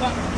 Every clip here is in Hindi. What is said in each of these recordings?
काम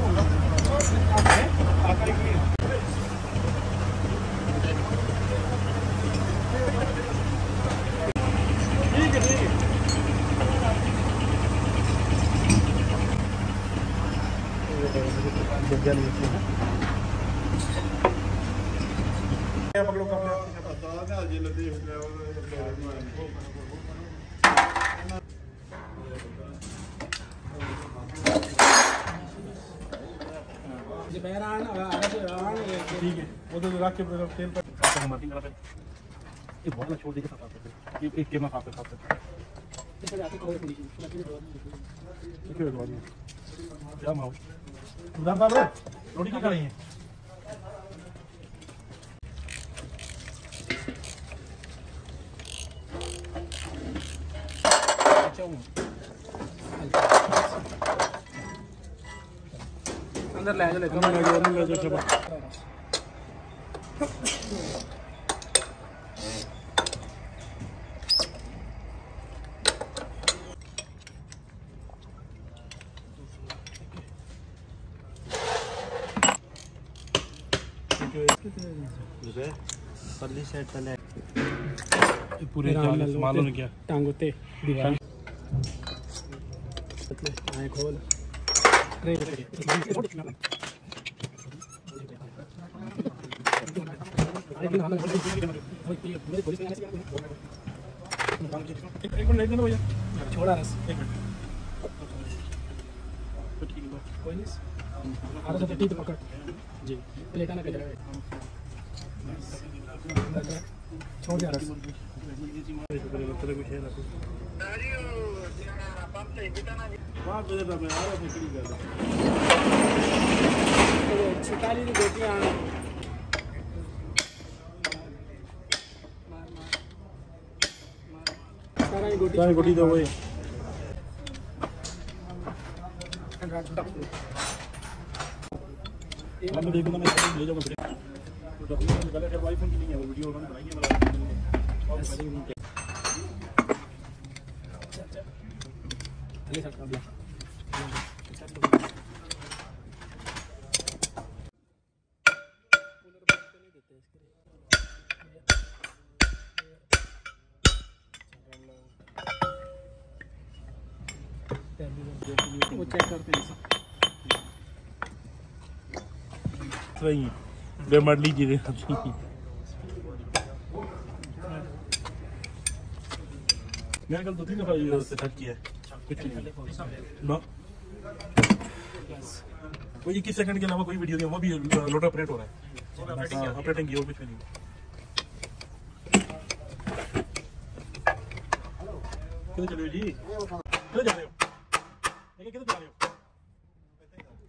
Vamos, vamos. तो के तेल पर करा ये बहुत ना छोड़ देके साथ आते ये एक के में खाते खाते ठीक है बाबू क्या माओ उधर बाबू रोटी क्या करेंगे अंदर ले जा ले अंदर ले जाओ ले जाओ पल्ली सेट पूरे मालूम क्या टांगों दीवार आए खोल रे एक एक मिनट एक मिनट भैया छोड़ा रस एक मिनट। कोई नहीं आधा सौ तो पकड़ जी प्लेटा ना करेगा छोड़ दिया रस छिकाली गोटियाँ गोटी गोटी दो वही मैं देखूँगा मैं ले जाऊँगा गलत है वाईफोन की नहीं है वो वीडियो उन्होंने बनाई है मेरा वो चेक करते हैं सही है मर लीजिए मैंने कल दो तीन दफ़ा ये सेटअप किया कुछ नहीं ना। वो इक्कीस सेकंड के अलावा कोई वीडियो नहीं वो भी लोट ऑपरेट हो रहा है। ऑपरेटिंग किया और कुछ नहीं। किधर चले जी? किधर जा रहे हो? किधर जा रहे हो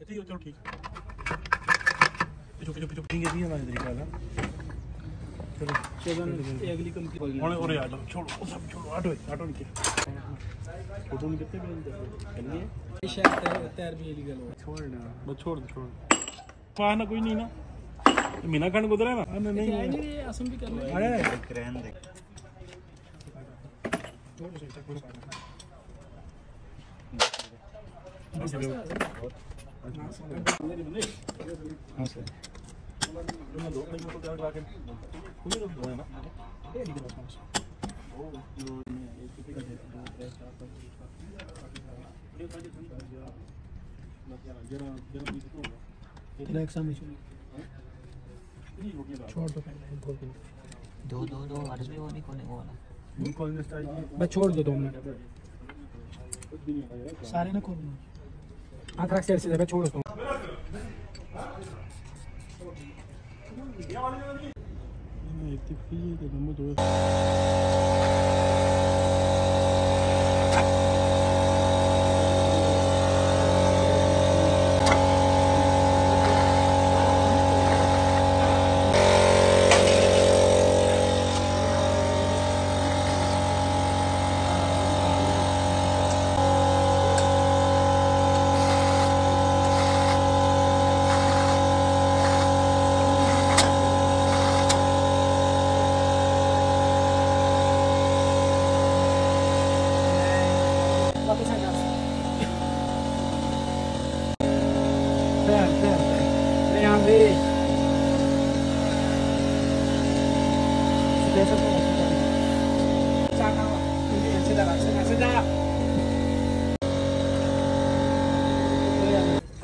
ठीक है चलो ठीक पिछो पिछो पिछो ठीक है जी हमारे तरीका है चलो चलो ये अगली कंपनी और और जाओ छोड़ो सब छोड़ो ऑटो है ऑटो नीचे। फ़ोटो नहीं करते मैं चलिए शायद तैर तैर भी इलीगल हो। छोड़ना बस छोड़ छोड़ वहाँ ना कोई नहीं ना। मीना खंड गुजरा ना? नहीं नहीं नहीं असम भी कर ले आया है। हाँ सर मैं दो। नहीं फ़ोटो लगा के खुले दो है ना ब्लैक सामने छोड़ दो दो दो दो वो नहीं वो वाला बस छोड़ दो दो मिनट सारे ना खोलना। हाथ से मैं छोड़ उसको ये वाली जगह नहीं ये टिप्पी के नंबर 2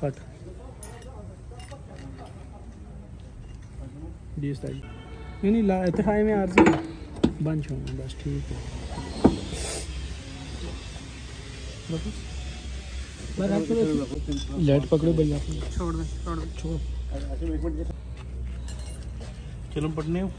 कट बीस तारीख नहीं नहीं ला इतफाई में आरजी बंद छोड़ना बस ठीक है तो लेट पकड़ो भैया छोड़ दे छोड़ दे छोड़ चलो पढ़ने हो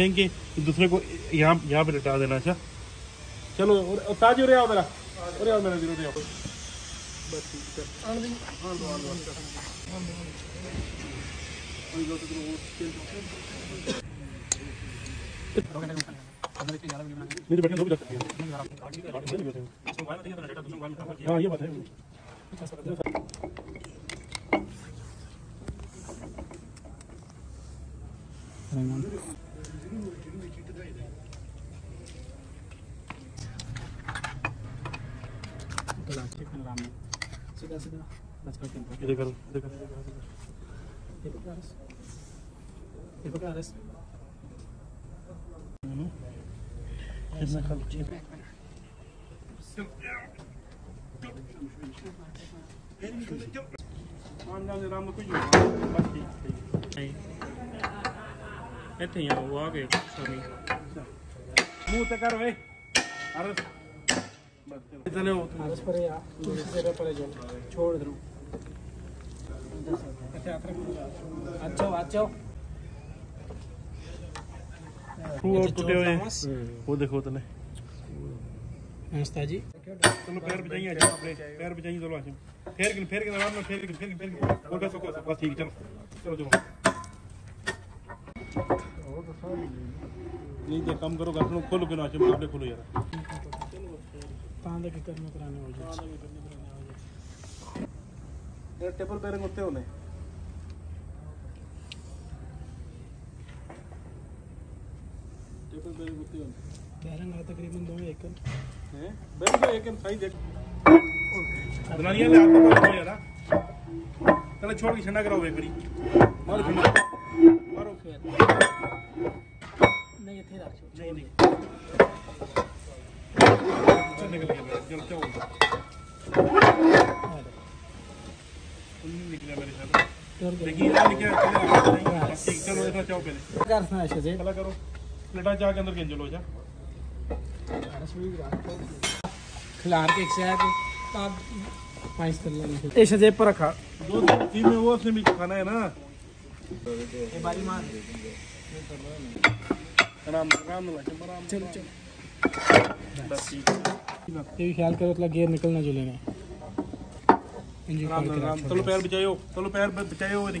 फेंके दूसरे को यहाँ यहाँ पे लटा देना अच्छा? चलो, और और ताज उरे आओ मेरा। उरे आओ मेरा ज़ीरो है। तो दो भी रख हाँ। ये बात है। इधर करो इधर करो ये पकड़ा रस ये ಇದಾನೆ ಪರಸ್ಪರ दूसरे ಪರ जाओ। छोड़ दो। अच्छा अच्छा। और टूटे हुए हैं। वो देखो तने। नमस्ते जी। चलो पैर बजाइए आज अपने। पैर बजाइए चलो तो आज। फेर के फेर के आराम में फेर के फेर के फेर के और बस बस। ठीक चलो। चलो चलो। नहीं तो कम करो अपने खोलो के ना आज मुकाबले खोलो यार। तांदा की करने पुराने हो जाए तांदा की करने पुराने हो। जाए ये टेबल बेरिंग होते होने। टेबल बेरिंग होते होने। बेरिंग आता तकरीबन दो एकन हैं? बेरिंग दो एकन साइज़ एक। बनानिया ले आपको बहुत ज़्यादा। चलो छोड़ के ठंडा कराओ एक बड़ी मारो ठंडा मारो। नहीं ये थे रखो नहीं नहीं। करने के लिए जल क्या होगा निकले मेरे साथ। देखिए चलो इतना चाहो पहले। कर सना अच्छे से। पहला करो। लटा जा के अंदर गेंज लो जा। खिलार के से तो आप पाइस कर लेंगे ऐसे जेब पर रखा। दो तीन में वो अपने भी खाना है ना। ये बारी मार आराम आराम लगा आराम चलो चलो। बस ठीक। है ये भी ख्याल करो इतना गेयर निकलना जो लेना रखो। चलो पैर बचाओ चलो पैर बचाओ नहीं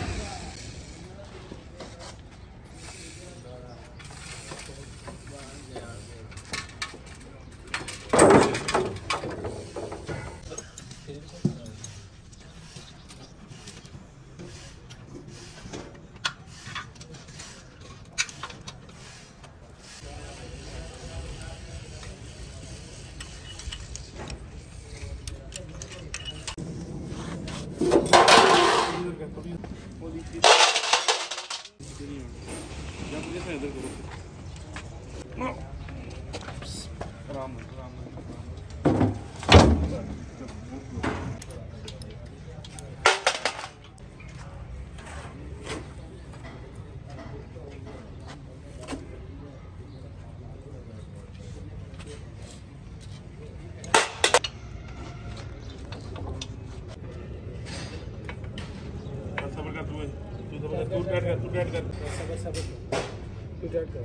ड्राइव कर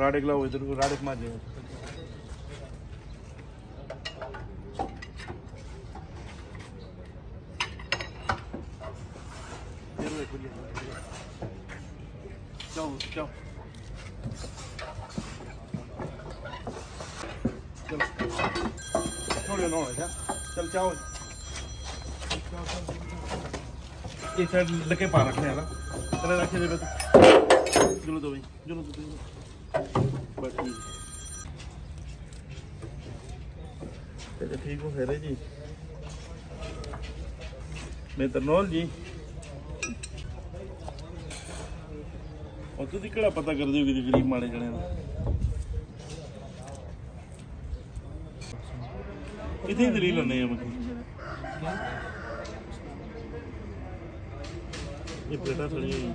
राडे लाओ इधर राडे मार दे। जाओ जाओ चल ਨੇ ਨਹਾਉਣਾ ਥਾ ਚਲ ਚਾਓ ਇਹ ਸਾਈਡ ਲਕੇ ਪਾ ਰੱਖਿਆ ਨਾ ਤੇਰੇ ਰੱਖੇ ਦੇ ਬਤ ਜੁਲੋ ਦੋ ਬਈ ਜੁਲੋ ਦੋ ਬਸ ਠੀਕ ਤੇ ਠੀਕ ਹੋ ਫੇਰੇ ਜੀ ਮੈਂ ਤਰਨੋਲ ਜੀ ਉਹ ਤੁਸੀਂ ਕਿਹੜਾ ਪਤਾ ਕਰਦੇ ਹੋ ਕਿ ਗਰੀਬ ਮਾੜੇ ਜਣੇ ਦਾ ਕਿਤੇ ਹੀ ਦਲੀਲ ਹੁੰਦੇ ਆ ਮੱਕੀ ਇਹ ਪਲੇਟਾਂ ਥੜੀ ਹੋਈ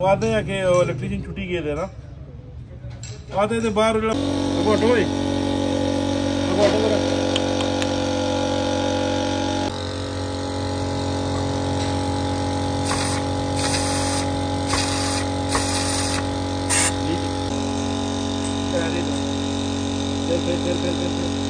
ਉਹ ਆਦੇ ਆ ਕਿ ਉਹ ਇਲੈਕਟ੍ਰੀਸ਼ੀਅਨ ਛੁੱਟੀ ਗਏ ਦੇ ਨਾ ਆਦੇ ਤੇ ਬਾਹਰ ਜਿਹੜਾ ਘੋਟੋ ven.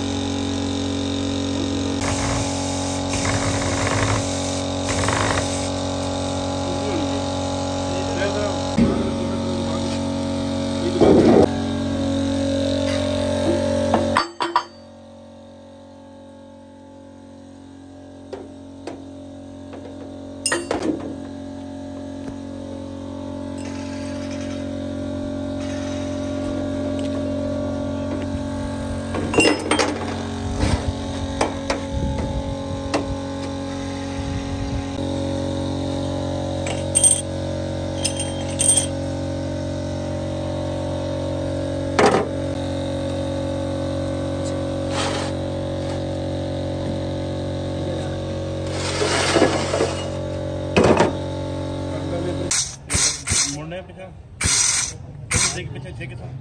Can you take a picture? Take it off.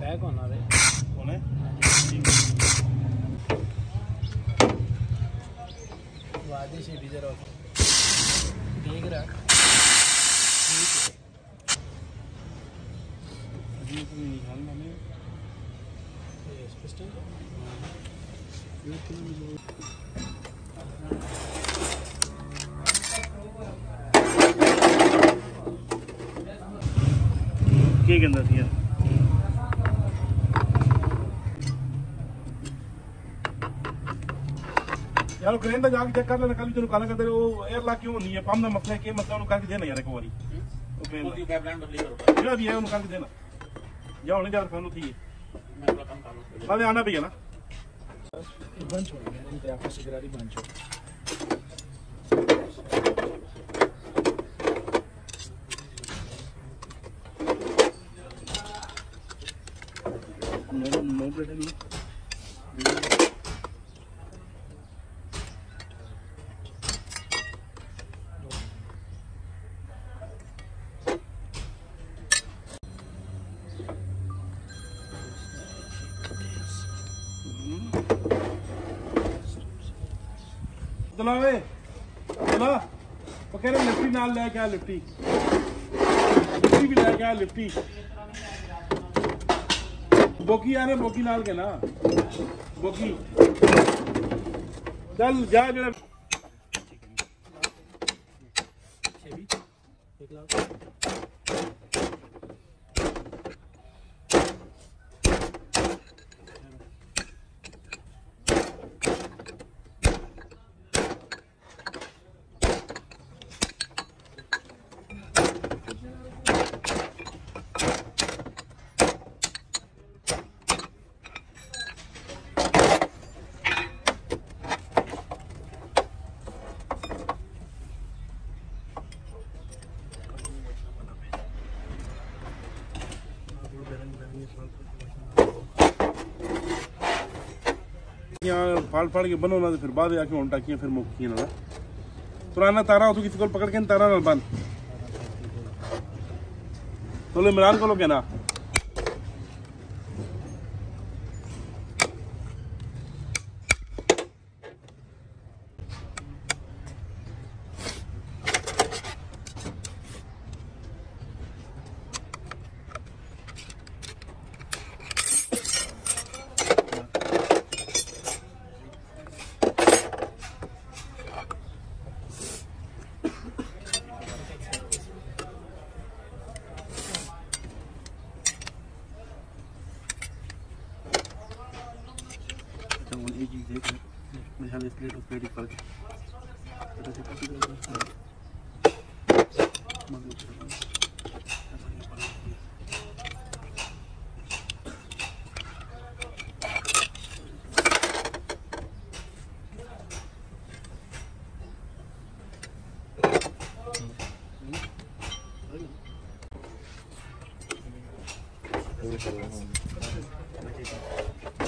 Bag on, are they? On it? वादी से भी जरा देख रहा अभी तो निकालना नहीं ये स्पेशल ये किलो मिलेगा ਕੀ ਕਹਿੰਦਾ ਸੀ ਯਾਰ ਉਹ ਕਰੇਂਦਾ ਜਾ ਕੇ ਚੈੱਕ ਕਰ ਲੈਣਾ ਕੱਲ ਤੈਨੂੰ ਕਾਲਾ ਕਰਦੇ ਉਹ 에ਅਰਲਾਕ ਕਿਉਂ ਨਹੀਂ ਹੈ ਪੰਮ ਦਾ ਮਸਲਾ ਹੈ ਕਿ ਮਸਲਾ ਉਹਨੂੰ ਕਰਕੇ ਦੇਣਾ ਯਾਰ ਇੱਕ ਵਾਰੀ ਉਹਦੀ ਪਾਈਪਲਾਈਨ ਬਦਲੀ ਕਰੋ ਜਿਹੜਾ ਵੀ ਹੈ ਉਹਨੂੰ ਕਰਕੇ ਦੇਣਾ ਜਾਂ ਉਹਨੇ ਜਾ ਫੋਨ ਉੱਥੇ ਹੀ ਮੈਂ ਕੰਮ ਕਰ ਲਵਾਂ ਆਣਾ ਪਈ ਹੈ ਨਾ ਬੰਦ ਹੋ ਗਿਆ ਤੇ ਆਪਸ ਗਰਾਰੀ ਬੰਦ ਹੋ ਗਿਆ दलावे no bread चला। वो कह रहे लिफ्टी नाल लेके आया लिफ्टी लिफ्टी भी लैके आया लिफ्टी बोकी आ रहे बोकी लाल के ना। बोकी। चल जा जरा एक लाख। यहाँ फाड़ फाड़ के बनो ना तो फिर बाद आके उन टाकियाँ फिर मुक्की ना। पुराना तारा हो तो किसी को पकड़ के तारा ना बंद। तो मिलान को लो क्या very good. Thank you.